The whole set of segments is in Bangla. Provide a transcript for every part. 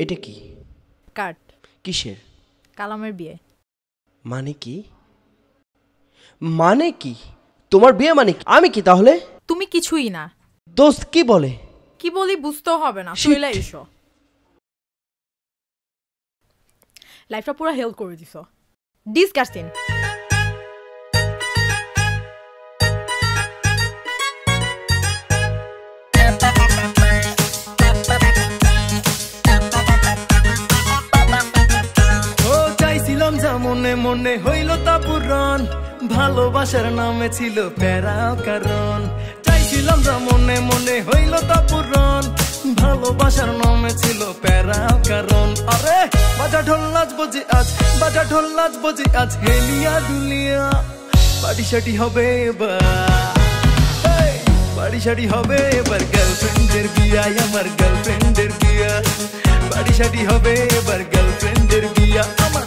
এটা কি? কার্ড কিসের? কালামের বিয়ে। মানে কি? মানে কি? তোমার বিয়ে মানে কি? আমি কি তাহলে? তুমি কিছুই না। দোস্ত কি বলে? কি বলি বুঝতেও হবে না। Shit. শৈলা এসো। লাইফটা পুরো হেল্প করে দিছ। ডিসকাস্টিং মনে হইল তা পূরণ ভালোবাসার নামে ছিল প্যারা কারণ। চাইছিলাম যা মনে মনে হইল তা পূরণ ভালোবাসার নামে ছিল প্যারা কারণ। আরে, বাজা ঢোল নাচবো যে আজ, বাজা ঢোল নাচবো যে আজ হেলিয়া দুলিয়া পাটি সাটি হবে এবার। বাড়ি সাড়ি হবে এবার গার্লফ্রেন্ডের বিয়া আমার গার্লফ্রেন্ডের বিয়া। বাড়ি সাড়ি হবে এবার গার্লফ্রেন্ডের বিয়া, আমার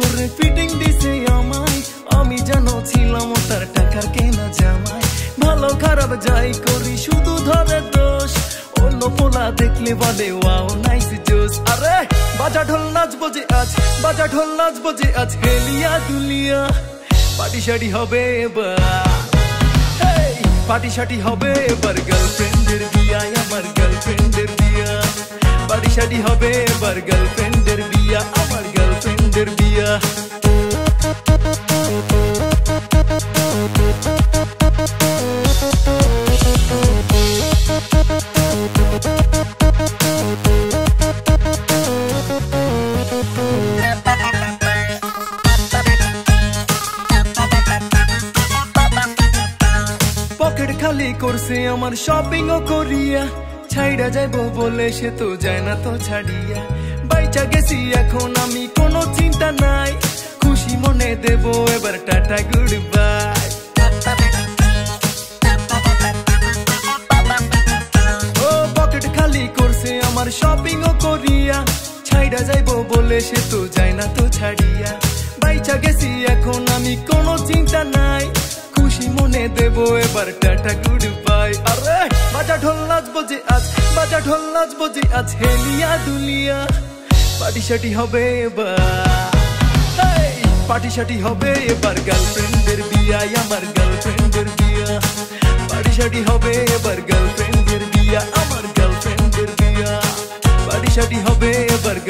করে ফিটিং দিছে আমায়। আমি যেন ছিলাম তার টাকার কেনা জামাই। ভালো খারাপ যাই করি, শুধু ধরে দোষ। অন্য পোলা দেখলে বলে ওয়াও নাইস জোস আরে বাজা ঢোল নাচবো যে আজ বাজা ঢোল নাচবো যে আজ। হেলিয়া দুলিয়া পাটি শাড়ি হবে পাটি শাটি হবে এবার। গার্লফ্রেন্ডের বিয়া আমার গার্লফ্রেন্ডের বিয়া। পাটি শাটি হবে এবার আমার গার্লফ্রেন্ডের পকেট খালি করছে আমার শপিং ও করিয়া। ছাইড়া যাইবো বলে সে তো যায় না তো ছাড়িয়া। বাইচা গেছি এখন আমি কোনো টাটা গুড বাই ও পকেট খালি করছে আমার শপিং ও করিয়া। ছাইড়া যাইবো বলে সে তো যায় না তো ছাড়িয়া। বাইচা গেছি, এখন আমি কোনো চিন্তা নাই। খুশি মনে দেব এবার টাটা গুড বাই। আরে, বাজা ঢোল নাচবো যে আজ, বাজা ঢোল নাচবো যে আজ, হেলিয়া দুলিয়া। পাটি সাটি হবে এবার। এই, পাটি সাটি হবে এবার গার্লফ্রেন্ডের বিয়া আমার গার্লফ্রেন্ডের বিয়া পাটি সাটি হবে এবার গার্লফ্রেন্ডের বিয়া আমার গার্লফ্রেন্ডের বিয়া পাটি সাটি হবে এবার গার্লফ্রেন্ডের বিয়া আমার